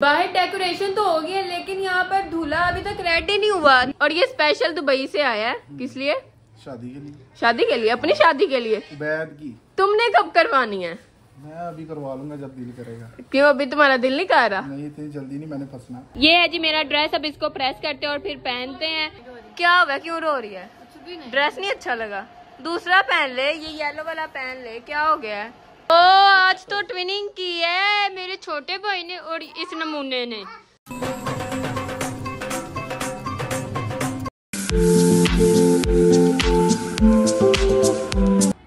बाहर डेकोरेशन तो हो गई है लेकिन यहाँ पर दूल्हा अभी तक रेडी नहीं हुआ। और ये स्पेशल दुबई से आया है। किस लिए? शादी के लिए। शादी के लिए? अपनी शादी के लिए? बैद की। तुमने कब करवानी है? मैं अभी करवा लूँगा जब दिल करेगा। क्यों अभी तुम्हारा दिल नहीं कर रहा? नहीं इतनी जल्दी नहीं मैंने फंसना। ये है जी मेरा ड्रेस अब इसको प्रेस करते हैं और फिर पहनते हैं। क्या हुआ? क्यों रो रही है? ड्रेस नहीं अच्छा लगा। दूसरा पहन ले ये येलो वाला पहन ले। क्या हो गया? है ओ आज तो ट्विनिंग की है, मेरे छोटे भाई ने और इस नमूने ने।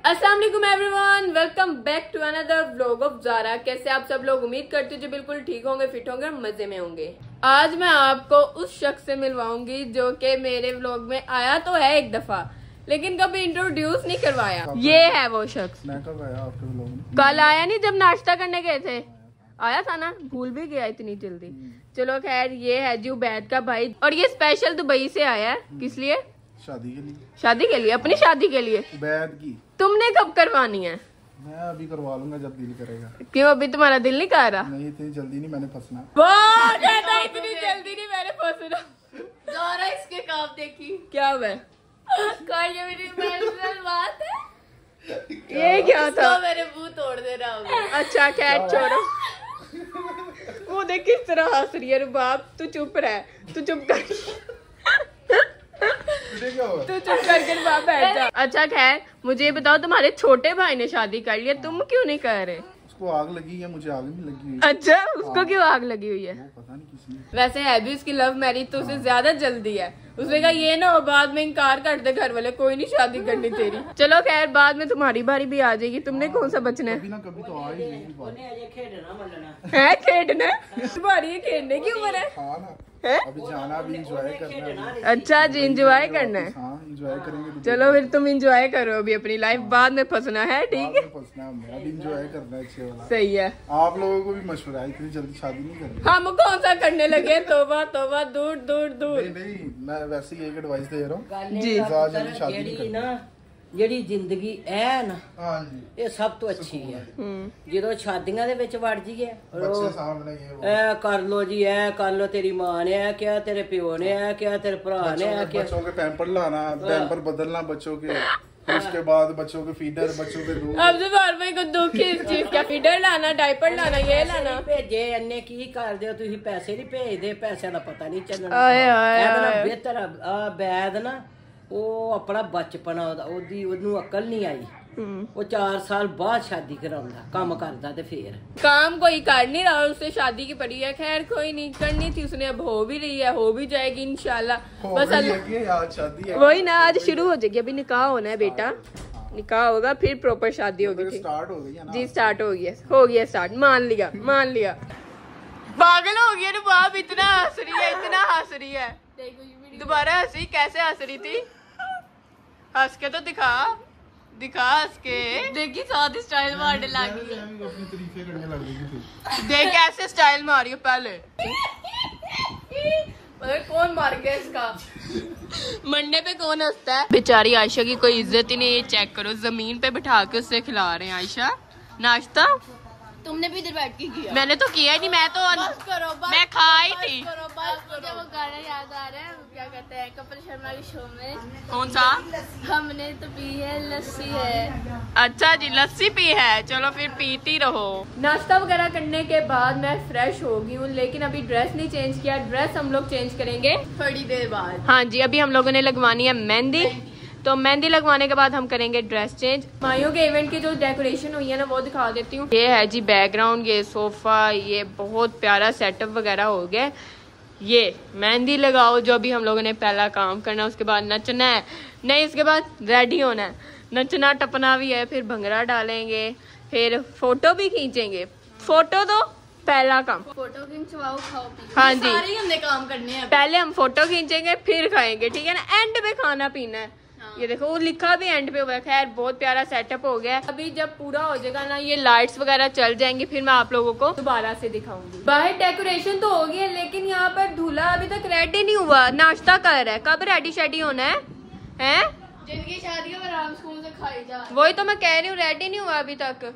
Aslam everyone welcome back to another vlog of Zara कैसे आप सब लोग? उम्मीद करते हो जो बिल्कुल ठीक होंगे फिट होंगे मज़े में होंगे। आज मैं आपको उस शख्स से मिलवाऊँगी जो कि मेरे व्लॉग में आया तो है एक दफ़ा। लेकिन कभी इंट्रोड्यूस नहीं करवाया। ये है वो शख्स। मैं कब आया आपके लोग में? कल आया नहीं जब नाश्ता करने गए थे। आया था ना? भूल भी गया इतनी जल्दी। चलो खैर ये है जी उबैद का भाई। और ये स्पेशल दुबई से आया है। किस लिए? शादी के लिए। शादी के लिए अपनी शादी के लिए। बैद की। तुमने कब करवानी है? मैं अभी करवा लूँगा जब दिल करेगा। क्यों अभी तुम्हारा दिल नहीं कर? रहा नहीं इतनी जल्दी नहीं मैंने फंसना। कहता इतनी जल्दी नहीं मैंने फंसना। इसके काम देखी। क्या हुआ? ये मेरी पर्सनल बात है। ये क्या था? तो मेरे मुँह तोड़ दे रहा हूँ अच्छा खैर छोड़ो। वो देख किस तरह हंस रही है रुबाब तू चुप रह तू चुप कर। तू चुप करके रुबाब बैठ जा। अच्छा खैर मुझे ये बताओ तुम्हारे छोटे भाई ने शादी कर लिया तुम क्यों नहीं कर रहे? उसको आग लगी है मुझे आग नहीं लगी हुई? अच्छा उसको क्यों आग लगी हुई है? वो पता नहीं किसने वैसे है भी उसकी लव मैरिज तो उसे ज़्यादा जल्दी है। उसने कहा ये ना हो बाद में इनकार कर दे घर वाले कोई नहीं शादी करनी तेरी। चलो खैर बाद में तुम्हारी बारी भी आ जाएगी। तुमने कौन सा बचना है? कभी तो आ ही है खेलना तुम्हारी ये खेलने की उम्र है? हाँ? ना है? अभी जाना अभी इंजॉय करना है अच्छा जी इंजॉय करना है। हाँ इंजॉय करेंगे तो चलो फिर तुम इंजॉय करो अभी अपनी लाइफ बाद में फंसना है ठीक है? फंसना है अभी इंजॉय करना है अच्छे वाला। सही है। आप लोगों को भी मशवरा है इतनी जल्दी शादी नहीं करनी। हम कौन सा करने लगे? तोबा तोबा दूर दूर दूर। नहीं मैं वैसे ही एक एडवाइस दे रहा हूँ। जी। जल्दी शादी नहीं ਜਿਹੜੀ करनी ਨਾ ਜਿਹੜੀ ਜ਼ਿੰਦਗੀ ਐ ਨਾ हाँ जी ਇਹ ਸਭ ਤੋਂ ਅੱਛੀ ਹੈ हम्म ਜਦੋਂ ਸ਼ਾਦੀਆਂ ਦੇ ਵਿੱਚ ਵੜ ਜਾਈਏ ਔਰ बच्चे ਉਹ सामने ये वो ਐ ਕਰ ਲੋ ਜੀ ਐ ਕਰ ਲੋ ਤੇਰੀ ਮਾਂ ਨੇ ਐ ਕਿਹਾ ਤੇਰੇ ਪਿਓ ਨੇ ਐ ਕਿਹਾ ਤੇਰੇ ਭਰਾ ਨੇ बच्चों ਐ के ਕਿਹਾ बच्चों के पैम्पर लाना पैम्पर बदलना बच्चों के फिर उसके बाद बच्चों के फीडर बच्चों के दूध अब तो बार भाई को दुख है इस चीज का फीडर लाना डायपर लाना ये लाना ਭੇਜੇ ਇੰਨੇ ਕੀ ਕਰਦੇ ਹੋ ਤੁਸੀਂ ਪੈਸੇ ਨਹੀਂ ਭੇਜਦੇ ਪੈਸਿਆਂ ਦਾ ਪਤਾ ਨਹੀਂ ਚੱਲਣਾ ਆਏ ਆਏ ਇਹਦਾ ਨਾ ਆਏ ਬਿਹਤਰ ਆ ਬੈਦ ਨਾ ਉਹ ਆਪਣਾ ਬਚਪਨ ਆ ਉਹਦਾ ਉਹਦੀ ਉਹਨੂੰ ਅਕਲ ਨਹੀਂ ਆਈ हम्म। ਉਹ 4 ਸਾਲ ਬਾਅਦ ਸ਼ਾਦੀ ਕਰਾਉਂਦਾ ਕੰਮ ਕਰਦਾ ਤੇ ਫੇਰ काम कोई कर नहीं रहा उससे शादी की पड़ी है खैर कोई नहीं करनी थी उसने अब हो भी रही है हो भी जाएगी इंशाल्लाह हो बस गई अल्लाह है कि आज शादी है वही ना आज शुरू हो जाएगी अभी निकाह होना है बेटा निकाह होगा फिर प्रॉपर शादी होगी ठीक स्टार्ट हो गई है ना जी स्टार्ट हो गया हो गया स्टार्ट मान लिया मान लिया पागल हो गया ना बाप इतना हंस रही है इतना हंस रही है दोबारा हंसी कैसे हंस रही थी हंस के तो दिखा। दिखा हंस के। देखी साथ ही स्टाइल मारने लगी। देख कैसे स्टाइल मारी हो पहले। मतलब कौन मार गया इसका। मंडे पे कौन हंसता है? बेचारी आयशा की कोई इज़्ज़त ही नहीं है चेक करो। ज़मीन पे बिठा के उससे खिला रहे हैं आयशा। नाश्ता? तुमने भी इधर बैठ के किया। मैंने तो किया ही नहीं मैं तो बस करो बस मैं खाई बस थी। करो बस मुझे वो गाना याद आ रहा है क्या कहते हैं कपिल शर्मा के शो में। कौन सा? हमने तो पी है लस्सी है। अच्छा जी लस्सी पी है। चलो फिर पीती रहो। नाश्ता वगैरह करने के बाद मैं फ्रेश हो गई हूँ लेकिन अभी ड्रेस नहीं चेंज किया। ड्रेस हम लोग चेंज करेंगे थोड़ी देर बाद। हाँ जी अभी हम लोगों ने लगवानी है मेहंदी। तो मेहंदी लगवाने के बाद हम करेंगे ड्रेस चेंज माइयों के इवेंट की जो डेकोरेशन हुई है ना वो दिखा देती हूँ. ये है जी बैकग्राउंड ये सोफा ये बहुत प्यारा सेटअप वगैरह हो गया. ये मेहंदी लगाओ जो भी हम लोगों ने पहला काम करना है उसके बाद नचना है. नहीं उसके बाद रेडी होना है. नचना टपना भी है फिर भंगड़ा डालेंगे फिर फ़ोटो भी खींचेंगे. फ़ोटो तो पहला काम. फ़ोटो खींचवाओ खाओ हाँ जी। सारे ही हमने काम करने हैं पहले हम फ़ोटो खींचेंगे फिर खाएँगे ठीक है ना? एंड में खाना पीना है. ये देखो वो लिखा भी एंड पे हुआ है। खैर बहुत प्यारा सेटअप हो गया है। अभी जब पूरा हो जाएगा ना ये लाइट्स वगैरह चल जाएँगी फिर मैं आप लोगों को दोबारा से दिखाऊँगी। बाहर डेकोरेशन तो हो गई है लेकिन यहाँ पर दूल्हा अभी तक रेडी नहीं हुआ। नाश्ता कर रहा है। कब रेडी शेडी होना है? हैं? जिनकी शादी में राम स्कूल से खाई जा वही तो मैं कह रही हूँ रेडी नहीं हुआ अभी तक।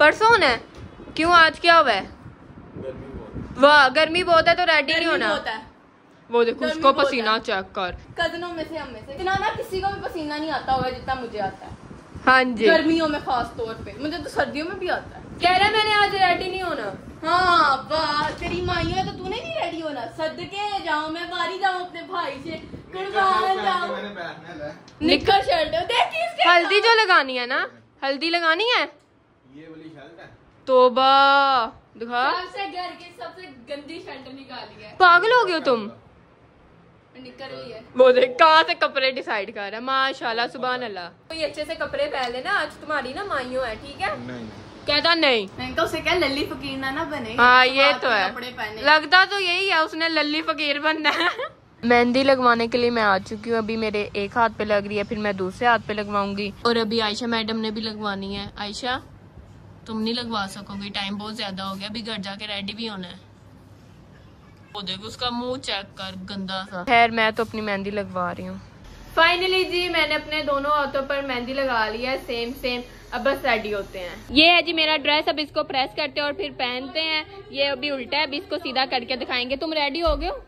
परसों होना है? क्यों? आज क्या हुआ है? वाह गर्मी बहुत है तो रेडी नहीं होना। होता है। वो देखो उसको पसीना चेक कर। कजनों में से हम में से। इतना ना किसी को भी पसीना नहीं आता होगा जितना मुझे आता है। हाँ जी। गर्मियों में खास तौर पे। मुझे तो सर्दियों में भी आता है। कह रहा मैंने आज रेडी नहीं होना। हाँ वाह तेरी माई है तो तूने नहीं रेडी होना। सदके जाऊँ मैं बारी जाऊँ अपने भाई से। जाऊँ शर्ट। हल्दी जो लगानी है ना? हल्दी लगानी है? ये वाली शर्ट है। तोबा दिखा। सबसे घर की सबसे गंदी शर्ट निकाली है। पागल हो गए हो तुम? निकल रही है। वो देख कहाँ से कपड़े डिसाइड कर रहा है? माशाल्लाह सुबह अल्लाह कोई अच्छे से कपड़े पहन लेना आज तुम्हारी ना माइयों है ठीक है? नहीं। कहता नहीं। मैंने कहा उसे क्या लल्ली फकीर ना ना बने। हाँ ये तो है। लगता तो यही है उसने लल्ली फकीर बनना है। मेहंदी लगवाने के लिए मैं आ चुकी हूँ। अभी मेरे एक हाथ पे लग रही है फिर मैं दूसरे हाथ पे लगवाऊँगी। और अभी आयशा मैडम ने भी लगवानी है। आयशा तुम नहीं लगवा सकोगी टाइम बहुत ज़्यादा हो गया अभी घर जाके रेडी भी होना है। वो देखो उसका मुँह चेक कर गंदा सा। खैर मैं तो अपनी मेहंदी लगवा रही हूँ। फाइनली जी मैंने अपने दोनों हाथों पर मेहंदी लगा ली है सेम सेम अब बस रेडी होते हैं। ये है जी मेरा ड्रेस अब इसको प्रेस करते हैं और फिर पहनते हैं। ये अभी उल्टा है अभी इसको सीधा करके दिखाएँगे। तुम रेडी हो गए हो?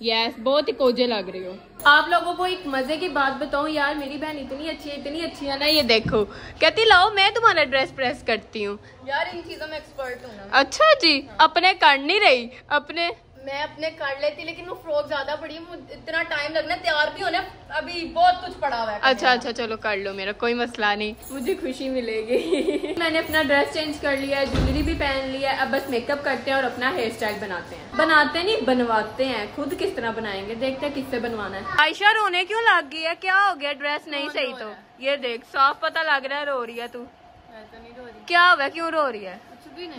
यस बहुत ही कोजे लग रही हो। आप लोगों को एक मज़े की बात बताऊँ यार मेरी बहन इतनी अच्छी है इतनी अच्छी है ना ये देखो। कहती लाओ मैं तुम्हारा ड्रेस प्रेस करती हूँ। यार इन चीज़ों में एक्सपर्ट हूँ अच्छा जी हाँ। अपने कर नहीं रही अपने मैं अपने कर लेती लेकिन वो फ्रॉक ज़्यादा पड़ी है मुझे इतना टाइम लगना तैयार भी होने अभी बहुत कुछ पड़ा हुआ है अच्छा अच्छा चलो कर लो मेरा कोई मसला नहीं। मुझे खुशी मिलेगी। मैंने अपना ड्रेस चेंज कर लिया है ज्वेलरी भी पहन लिया है अब बस मेकअप करते हैं और अपना हेयर स्टाइल बनाते हैं। बनाते नहीं बनवाते हैं खुद किस तरह बनाएँगे देखते हैं किससे बनवाना है। आयशा रोने क्यों लग गई है? क्या हो गया? ड्रेस नहीं सही तो। ये देख साफ़ पता लग रहा है रो रही है तू। तो क्या हुआ? क्यों रो रही है?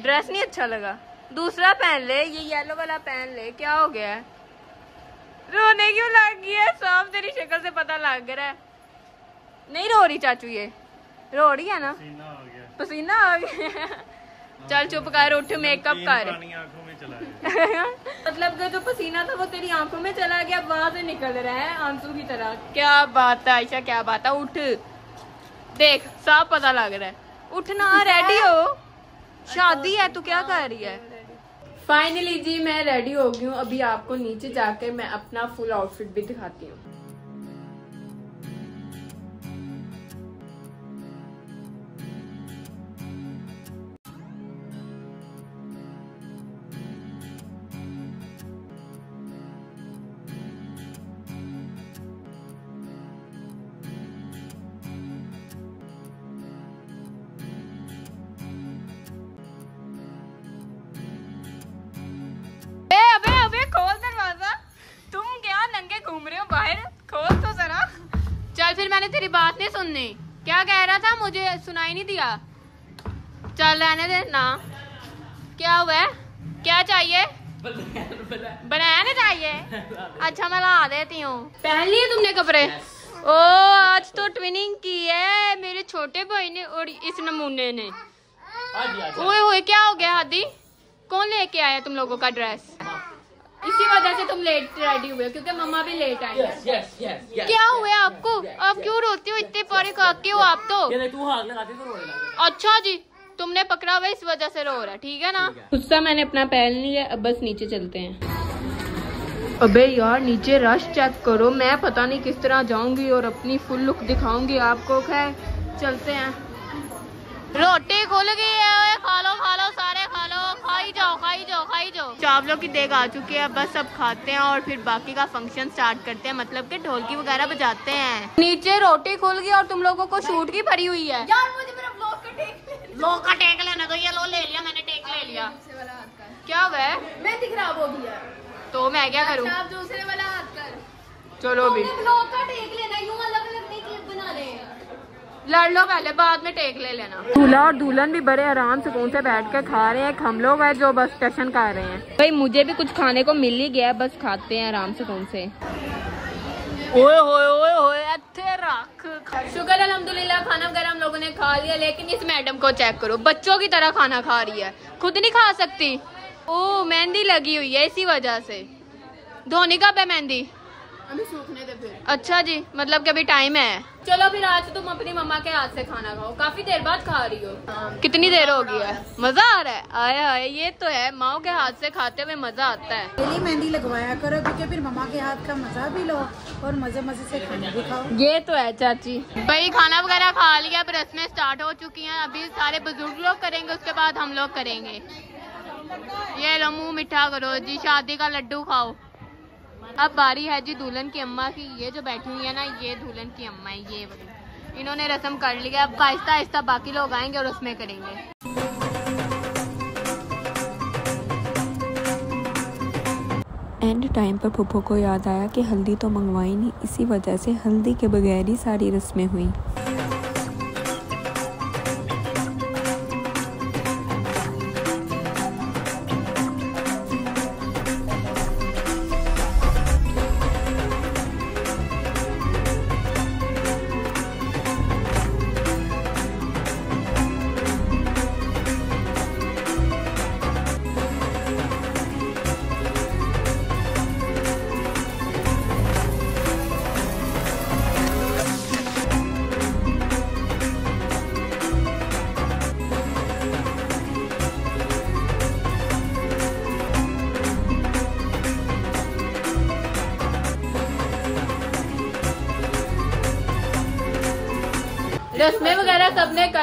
ड्रेस नहीं अच्छा लगा? दूसरा पहन ले ये येलो वाला पहन ले क्या हो गया? है रोने क्यों लग गई है? साफ़ तेरी शक्ल से पता लग रहा है। नहीं रो रही चाचू ये। रो रही है ना? पसीना आ गया। चल चुप कर उठ मेकअप कर। मतलब कि जो पसीना था वो तेरी आँखों में चला गया वहाँ से निकल रहा है आँसू की तरह। क्या बात है आयशा क्या बात है? उठ। देख साफ़ पता लग रहा है। उठना रेडी हो? शादी है तू क्या कर रही है? फाइनली जी, मैं रेडी हो गई हूँ। अभी आपको नीचे जाकर मैं अपना फुल आउटफिट भी दिखाती हूँ। घूम रहे हो बाहर। खोल तो जरा। चल फिर मैंने तेरी बात नहीं सुननी। क्या कह रहा था? मुझे सुनाई नहीं दिया। चल रहने दे ना। क्या हुआ? है क्या चाहिए? बनाया चाहिए? अच्छा मैं ला देती हूँ। पहन लिए तुमने कपड़े? ओ आज तो ट्विनिंग की है। मेरे छोटे भाई ने और इस नमूने ने। ओए ओए क्या हो गया हादी? कौन लेके आया तुम लोगों का ड्रेस? इसी वजह से तुम लेट रेडी हुए क्योंकि मम्मा भी लेट आई है यस यस यस क्या हुआ आपको? आप क्यों रोते हो? इतने पारे काके हो आप तो। तू हाथ लगाती तो रोने लगा अच्छा जी तुमने पकड़ा हुआ इस वजह से रो रहा है ठीक है ना? गुस्सा मैंने अपना पहन लिया अब बस नीचे चलते हैं। अबे यार नीचे रश चेक करो। मैं पता नहीं किस तरह जाऊँगी और अपनी फुल लुक दिखाऊँगी आपको खैर चलते हैं। रोटी खुल गई है। चावलों की देग आ चुकी है बस सब खाते हैं और फिर बाकी का फ़ंक्शन स्टार्ट करते हैं मतलब कि ढोलकी वगैरह बजाते हैं। नीचे रोटी खुल गई और तुम लोगों को शूट की भरी हुई है। यार मुझे मेरा ब्लॉग का टेक लोग का टेक लेना तो ये लो ले लिया मैंने टेक ले लिया। दूसरे वाला हाथ कर। क्या हुआ है? मेहंदी खराब हो है। तो मैं क्या करूँ? अच्छा, आप दूसरे वाला हाथ कर। चलो भी ब्लॉग का टेक लेना यूँ अलग अलग बना रहे हैं। लड़ लो पहले बाद में टेक ले लेना। दूल्हा और दुल्हन भी बड़े आराम सुकून से बैठ कर खा रहे हैं हम लोग है जो बस टशन कर रहे हैं। भाई मुझे भी कुछ खाने को मिल ही गया बस खाते हैं आराम सुकून से। ओए होए ओए होए अच्छे रख। शुक्र अल्हम्दुलिल्लाह खाना वगैरह हम लोगों ने खा लिया लेकिन इस मैडम को चेक करो। बच्चों की तरह खाना खा रही है। खुद नहीं खा सकती? ओ मेहंदी लगी हुई है इसी वजह से। धोनी कब है मेहंदी? अभी सूखने दे फिर। अच्छा जी मतलब कि अभी टाइम है। चलो फिर आज तुम अपनी मम्मा के हाथ से खाना खाओ। काफ़ी देर बाद खा रही हो। कितनी देर हो गई है? मज़ा आ रहा है। आया आया ये तो है माओ के हाथ से खाते हुए मज़ा आता है। डेली मेहंदी लगवाया करो क्योंकि फिर मम्मा के हाथ का मज़ा भी लो और मज़े मज़े से खाना भी खाओ। ये तो है चाची। भाई खाना वगैरह खा लिया अब रस्में स्टार्ट हो चुकी है। अभी सारे बुज़ुर्ग लोग करेंगे उसके बाद हम लोग करेंगे। ये लो मुँह मिठा करो। जी शादी का लड्डू खाओ। अब बारी है जी दुल्हन की अम्मा की। ये जो बैठी हुई है ना, ये दुल्हन की अम्मा है, ये वाली। इन्होंने रस्म कर लिया अब आहिस्ता आहिस्ता बाकी लोग आएँगे और उसमें करेंगे। एंड टाइम पर पुप्पो को याद आया कि हल्दी तो मंगवाई नहीं, इसी वजह से हल्दी के बगैर ही सारी रस्में हुई।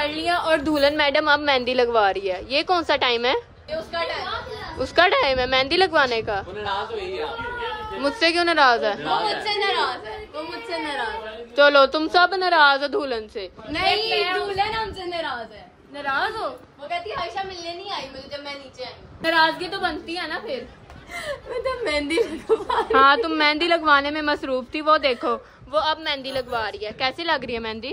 कर लिया और दुल्हन मैडम अब मेहंदी लगवा रही है। ये कौन सा टाइम है? उसका टाइम उसका टाइम है मेहंदी लगवाने का। मुझसे क्यों नाराज़ है? वो मुझसे नाराज़ है। वो मुझसे नाराज़ है। चलो तुम सब नाराज़ हो दुल्हन से। नहीं दुल्हन हमसे नाराज़ है। नाराज़ हो? वो कहती है आयशा मिलने नहीं आई मुझे जब मैं नीचे आई। नाराज़गी तो बनती है ना फिर। मैं तो मेहंदी लगवा हाँ तुम मेहंदी लगवाने में मसरूफ थी वो देखो। वो अब मेहंदी लगवा रही है। कैसी लग रही है मेहंदी?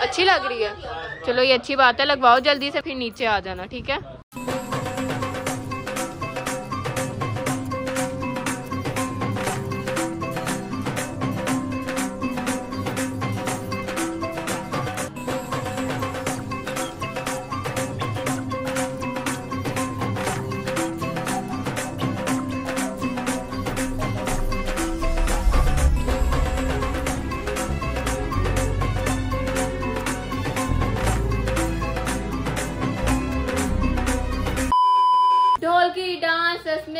अच्छी लग रही है। चलो, ये अच्छी बात है, लगवाओ जल्दी से, फिर नीचे आ जाना, ठीक है?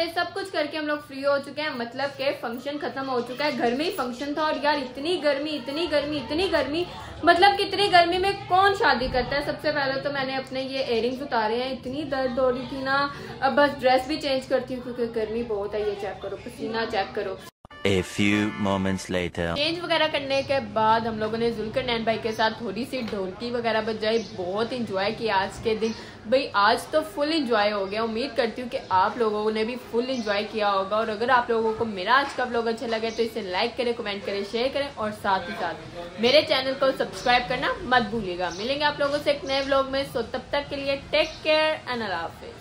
में सब कुछ करके हम लोग फ्री हो चुके हैं। मतलब के फ़ंक्शन खत्म हो चुका है। घर में ही फ़ंक्शन था और यार इतनी गर्मी इतनी गर्मी इतनी गर्मी। मतलब कितनी गर्मी में कौन शादी करता है? सबसे पहले तो मैंने अपने ये इयरिंग्स उतारे हैं। इतनी दर्द हो रही थी ना। अब बस ड्रेस भी चेंज करती हूँ क्योंकि गर्मी बहुत है। ये चेक करो, पसीना चेक करो। A few moments later. Change वगैरह करने के बाद हम लोगों ने जुलकर नैन भाई के साथ थोड़ी सी ढोलकी वगैरह बजाई। बहुत इंजॉय किया आज के दिन। भाई, आज तो फुल इंजॉय हो गया। उम्मीद करती हूँ कि आप लोगों ने भी फुल इंजॉय किया होगा। और अगर आप लोगों को मेरा आज का ब्लॉग अच्छा लगे तो इसे लाइक करें कमेंट करें शेयर करें और साथ ही साथ मेरे चैनल को सब्सक्राइब करना मत भूलिएगा। मिलेंगे आप लोगों से एक नए ब्लॉग में। सो तब तक के लिए टेक केयर एंड अल्लाह हाफिज